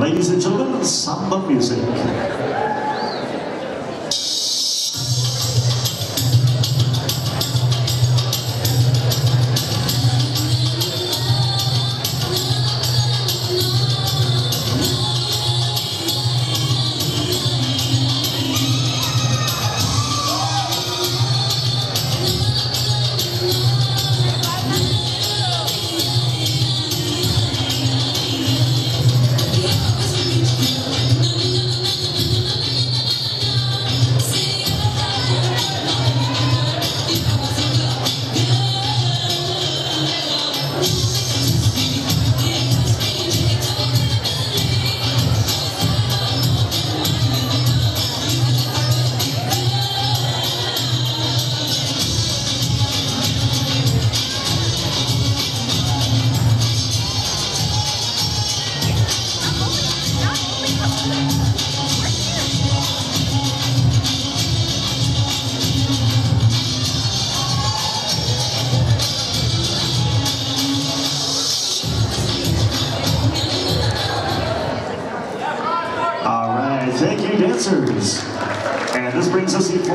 Ladies and gentlemen, samba music. All right, thank you, dancers. And this brings us to 40.